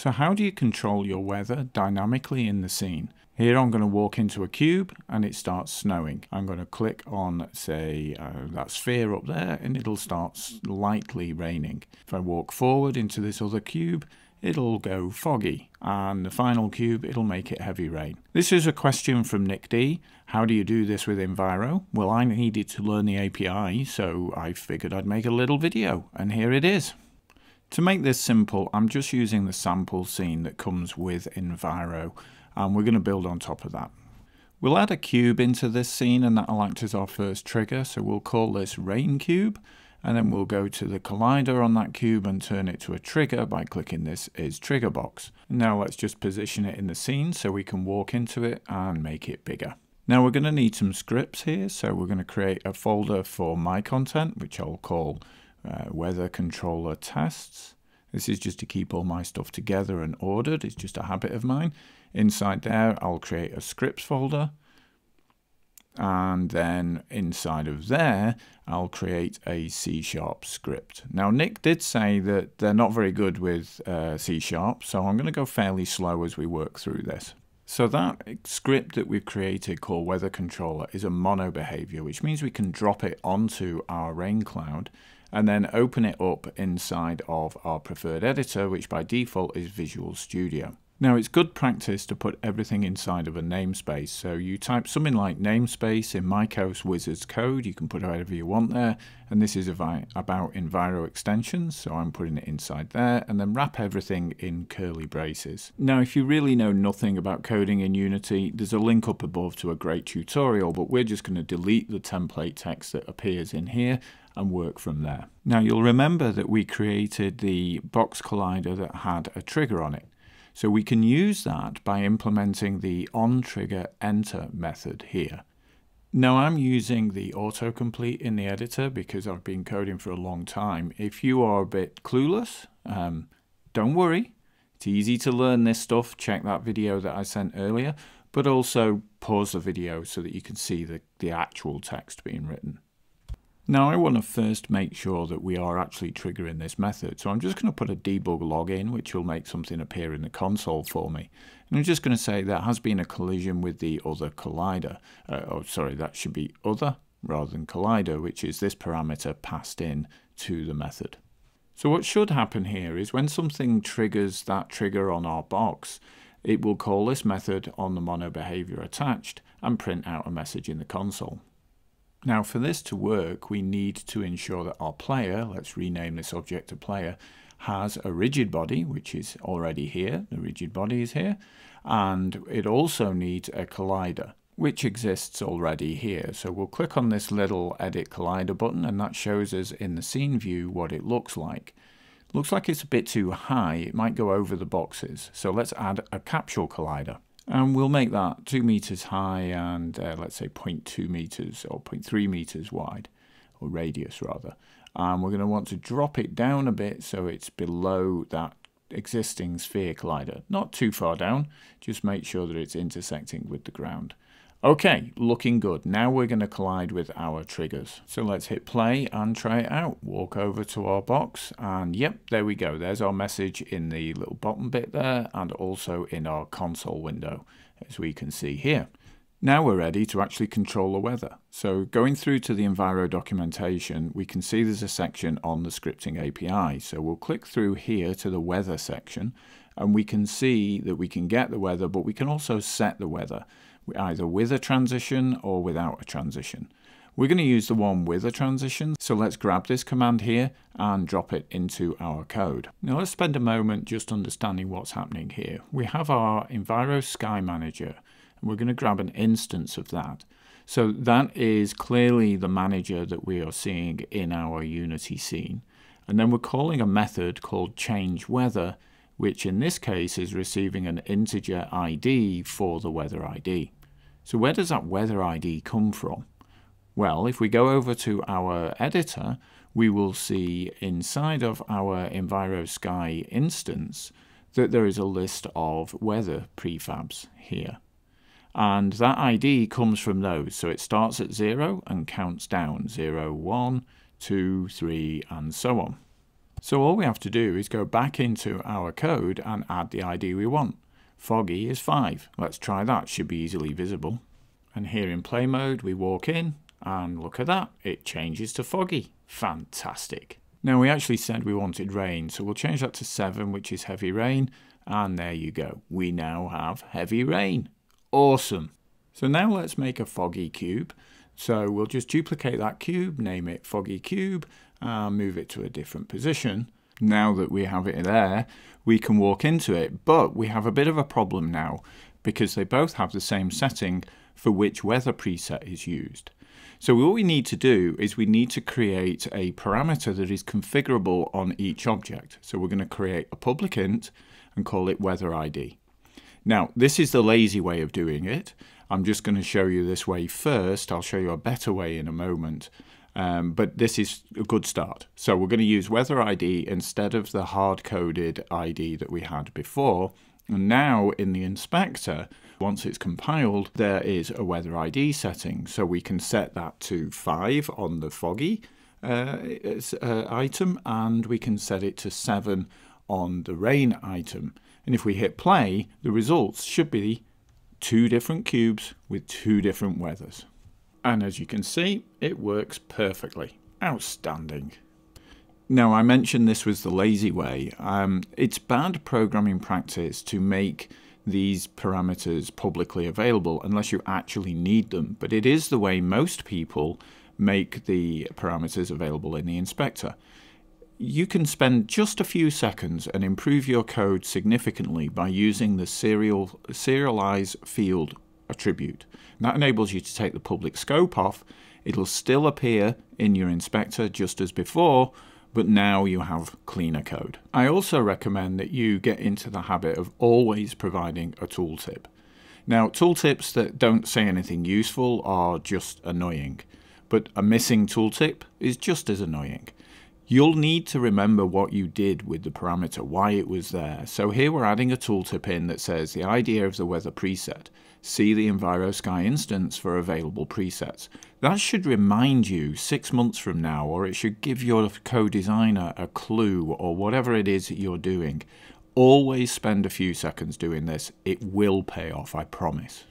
So how do you control your weather dynamically in the scene? Here I'm going to walk into a cube and it starts snowing. I'm going to click on, say, uh, that sphere up there and it'll start lightly raining. If I walk forward into this other cube, it'll go foggy. And the final cube, it'll make it heavy rain. This is a question from Nick D. How do you do this with Enviro? Well, I needed to learn the API, so I figured I'd make a little video, and here it is. To make this simple, I'm just using the sample scene that comes with Enviro and we're going to build on top of that. We'll add a cube into this scene and that'll act as our first trigger. So we'll call this rain cube and then we'll go to the collider on that cube and turn it to a trigger by clicking this is trigger box. Now let's just position it in the scene so we can walk into it and make it bigger. Now we're going to need some scripts here, so we're going to create a folder for my content, which I'll call uh, weather controller tests. This is just to keep all my stuff together and ordered. It's just a habit of mine. Inside there, I'll create a scripts folder. And then inside of there, I'll create a C Sharp script. Now, Nick did say that they're not very good with uh, C Sharp, so I'm going to go fairly slow as we work through this. So that script that we've created called weather controller is a mono behavior, which means we can drop it onto our rain cloud and then open it up inside of our preferred editor, which by default is Visual Studio. Now it's good practice to put everything inside of a namespace. So you type something like namespace in my case Wizards code, you can put whatever you want there. And this is about Enviro extensions, so I'm putting it inside there and then wrap everything in curly braces. Now if you really know nothing about coding in Unity, there's a link up above to a great tutorial, but we're just going to delete the template text that appears in here and work from there. Now you'll remember that we created the box collider that had a trigger on it. So we can use that by implementing the onTriggerEnter method here. Now I'm using the autocomplete in the editor because I've been coding for a long time. If you are a bit clueless, um, don't worry. It's easy to learn this stuff. Check that video that I sent earlier, but also pause the video so that you can see the, the actual text being written. Now I want to first make sure that we are actually triggering this method. So I'm just going to put a debug log in, which will make something appear in the console for me. And I'm just going to say there has been a collision with the other collider. Uh, oh, sorry, that should be other rather than collider, which is this parameter passed in to the method. So what should happen here is when something triggers that trigger on our box, it will call this method on the mono behavior attached and print out a message in the console. Now for this to work, we need to ensure that our player, let's rename this object to player, has a rigid body, which is already here, the rigid body is here, and it also needs a collider, which exists already here. So we'll click on this little edit collider button and that shows us in the scene view what it looks like. Looks like it's a bit too high, it might go over the boxes. So let's add a capsule collider. And we'll make that 2 meters high and uh, let's say 0.2 meters or 0.3 meters wide, or radius rather. And we're going to want to drop it down a bit so it's below that existing sphere collider. Not too far down, just make sure that it's intersecting with the ground. Okay, looking good. Now we're going to collide with our triggers. So let's hit play and try it out. Walk over to our box and yep, there we go. There's our message in the little bottom bit there and also in our console window, as we can see here. Now we're ready to actually control the weather. So going through to the Enviro documentation, we can see there's a section on the scripting API. So we'll click through here to the weather section and we can see that we can get the weather, but we can also set the weather either with a transition or without a transition. We're going to use the one with a transition, so let's grab this command here and drop it into our code. Now let's spend a moment just understanding what's happening here. We have our Enviro Sky Manager, and we're going to grab an instance of that. So that is clearly the manager that we are seeing in our Unity scene. And then we're calling a method called change weather, which in this case is receiving an integer ID for the weather ID. So where does that weather ID come from? Well, if we go over to our editor, we will see inside of our Enviro Sky instance that there is a list of weather prefabs here. And that ID comes from those. So it starts at 0 and counts down 0, 1, 2, 3, and so on. So all we have to do is go back into our code and add the ID we want. Foggy is 5. Let's try that, should be easily visible. And here in play mode we walk in and look at that, it changes to foggy. Fantastic. Now we actually said we wanted rain, so we'll change that to 7, which is heavy rain, and there you go. We now have heavy rain. Awesome. So now let's make a foggy cube. So we'll just duplicate that cube, name it foggy cube, and move it to a different position. Now that we have it there, we can walk into it, but we have a bit of a problem now because they both have the same setting for which weather preset is used. So what we need to do is we need to create a parameter that is configurable on each object. So we're going to create a public int and call it weather ID. Now, this is the lazy way of doing it. I'm just going to show you this way first. I'll show you a better way in a moment. Um, but this is a good start. So we're going to use weather ID instead of the hard-coded ID that we had before. And now in the inspector, once it's compiled, there is a weather ID setting. So we can set that to 5 on the foggy uh, uh, item, and we can set it to 7 on the rain item. And if we hit play, the results should be two different cubes with two different weathers. And as you can see, it works perfectly. Outstanding. Now, I mentioned this was the lazy way. Um, it's bad programming practice to make these parameters publicly available unless you actually need them. But it is the way most people make the parameters available in the inspector. You can spend just a few seconds and improve your code significantly by using the serial serialize field attribute. that enables you to take the public scope off. It'll still appear in your inspector just as before, but now you have cleaner code. I also recommend that you get into the habit of always providing a tooltip. Now, tooltips that don't say anything useful are just annoying, but a missing tooltip is just as annoying. You'll need to remember what you did with the parameter, why it was there. So here we're adding a tooltip in that says the idea of the weather preset. See the EnviroSky instance for available presets. That should remind you six months from now, or it should give your co-designer a clue, or whatever it is that you're doing. Always spend a few seconds doing this. It will pay off, I promise.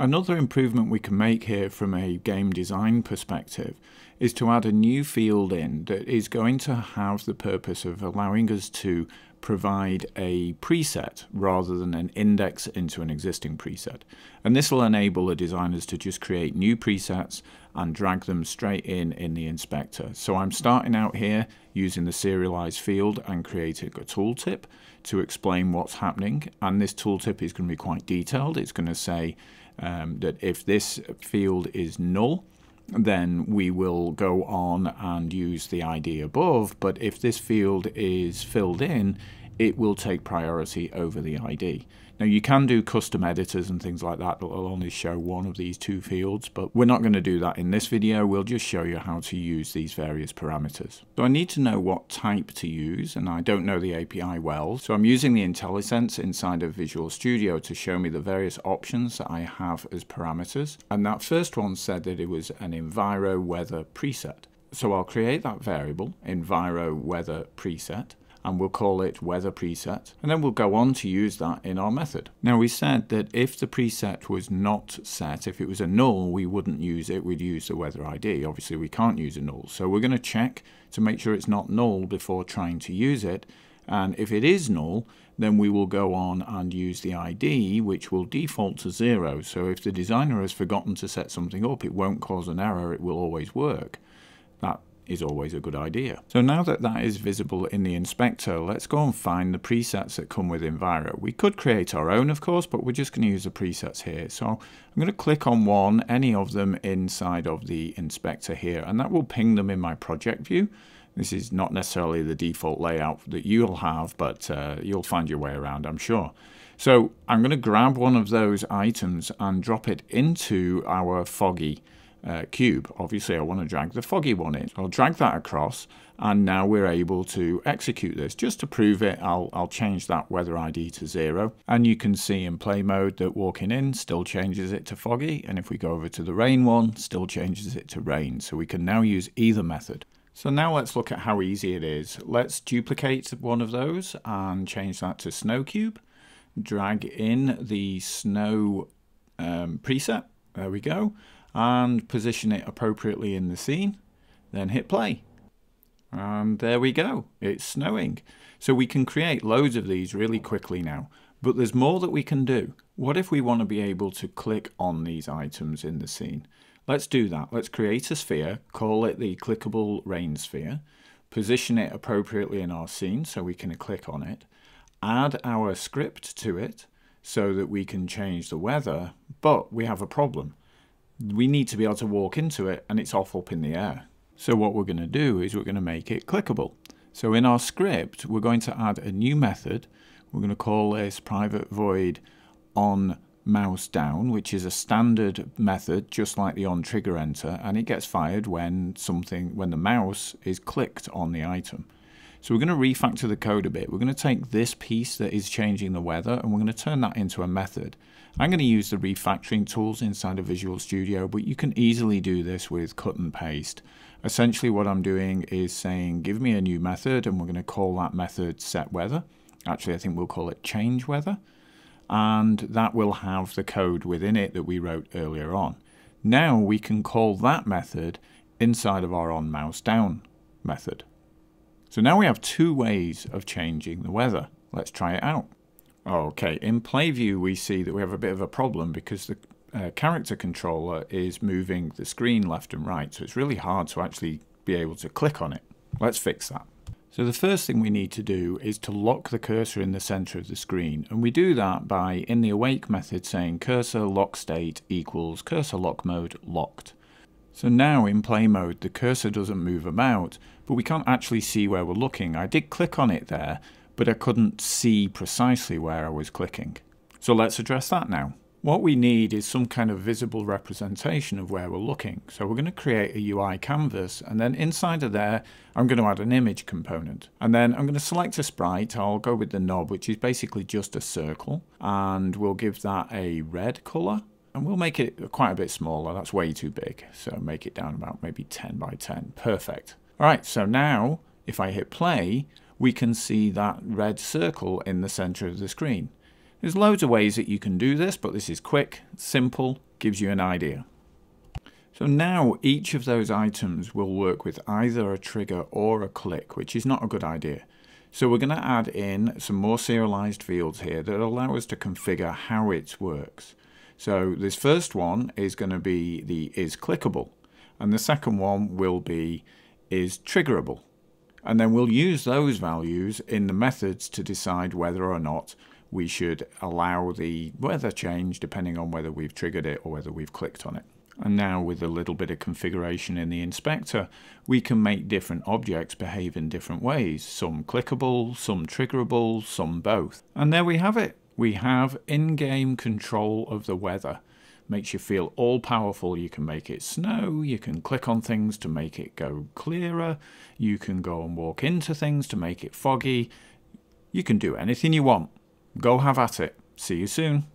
Another improvement we can make here from a game design perspective is to add a new field in that is going to have the purpose of allowing us to provide a preset rather than an index into an existing preset. And this will enable the designers to just create new presets and drag them straight in in the inspector. So I'm starting out here using the serialize field and creating a tooltip to explain what's happening. And this tooltip is going to be quite detailed. It's going to say um, that if this field is null, then we will go on and use the ID above. But if this field is filled in, it will take priority over the ID. Now you can do custom editors and things like that that will only show one of these two fields, but we're not going to do that in this video. We'll just show you how to use these various parameters. So I need to know what type to use, and I don't know the API well. So I'm using the IntelliSense inside of Visual Studio to show me the various options that I have as parameters. And that first one said that it was an Enviro Weather preset. So I'll create that variable, Enviro Weather preset and we'll call it weather preset and then we'll go on to use that in our method. Now we said that if the preset was not set, if it was a null, we wouldn't use it, we'd use the weather ID. Obviously we can't use a null, so we're going to check to make sure it's not null before trying to use it and if it is null then we will go on and use the ID which will default to zero so if the designer has forgotten to set something up it won't cause an error, it will always work. That is always a good idea. So now that that is visible in the inspector, let's go and find the presets that come with Enviro. We could create our own, of course, but we're just going to use the presets here. So I'm going to click on one, any of them inside of the inspector here, and that will ping them in my project view. This is not necessarily the default layout that you'll have, but uh, you'll find your way around, I'm sure. So I'm going to grab one of those items and drop it into our foggy uh, cube. Obviously, I want to drag the foggy one in. I'll drag that across, and now we're able to execute this. Just to prove it, I'll, I'll change that weather ID to zero. And you can see in play mode that walking in still changes it to foggy. And if we go over to the rain one, still changes it to rain. So we can now use either method. So now let's look at how easy it is. Let's duplicate one of those and change that to snow cube. Drag in the snow um, preset. There we go. And position it appropriately in the scene. Then hit play. And there we go. It's snowing. So we can create loads of these really quickly now. But there's more that we can do. What if we want to be able to click on these items in the scene? Let's do that. Let's create a sphere, call it the clickable rain sphere, position it appropriately in our scene so we can click on it, add our script to it so that we can change the weather, but we have a problem. We need to be able to walk into it and it's off up in the air. So what we're going to do is we're going to make it clickable. So in our script, we're going to add a new method. We're going to call this private void on mouse down, which is a standard method, just like the on trigger enter, and it gets fired when something, when the mouse is clicked on the item. So we're going to refactor the code a bit. We're going to take this piece that is changing the weather and we're going to turn that into a method. I'm going to use the refactoring tools inside of Visual Studio, but you can easily do this with cut and paste. Essentially what I'm doing is saying give me a new method and we're going to call that method set weather. Actually I think we'll call it change weather and that will have the code within it that we wrote earlier on. Now we can call that method inside of our on mouse down method. So now we have two ways of changing the weather. Let's try it out. Okay, in play view we see that we have a bit of a problem because the uh, character controller is moving the screen left and right, so it's really hard to actually be able to click on it. Let's fix that. So the first thing we need to do is to lock the cursor in the center of the screen. And we do that by, in the awake method, saying cursor lock state equals cursor lock mode locked. So now in play mode, the cursor doesn't move about, but we can't actually see where we're looking. I did click on it there, but I couldn't see precisely where I was clicking. So let's address that now. What we need is some kind of visible representation of where we're looking. So we're going to create a UI canvas and then inside of there I'm going to add an image component. And then I'm going to select a sprite. I'll go with the knob which is basically just a circle and we'll give that a red color and we'll make it quite a bit smaller. That's way too big. So make it down about maybe 10 by 10. Perfect. All right, so now if I hit play, we can see that red circle in the center of the screen. There's loads of ways that you can do this, but this is quick, simple, gives you an idea. So now each of those items will work with either a trigger or a click, which is not a good idea. So we're going to add in some more serialized fields here that allow us to configure how it works. So this first one is going to be the is clickable, and the second one will be is triggerable. And then we'll use those values in the methods to decide whether or not we should allow the weather change depending on whether we've triggered it or whether we've clicked on it. And now with a little bit of configuration in the inspector, we can make different objects behave in different ways. Some clickable, some triggerable, some both. And there we have it. We have in-game control of the weather. Makes you feel all powerful. You can make it snow, you can click on things to make it go clearer, you can go and walk into things to make it foggy. You can do anything you want. Go have at it. See you soon.